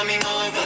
coming over.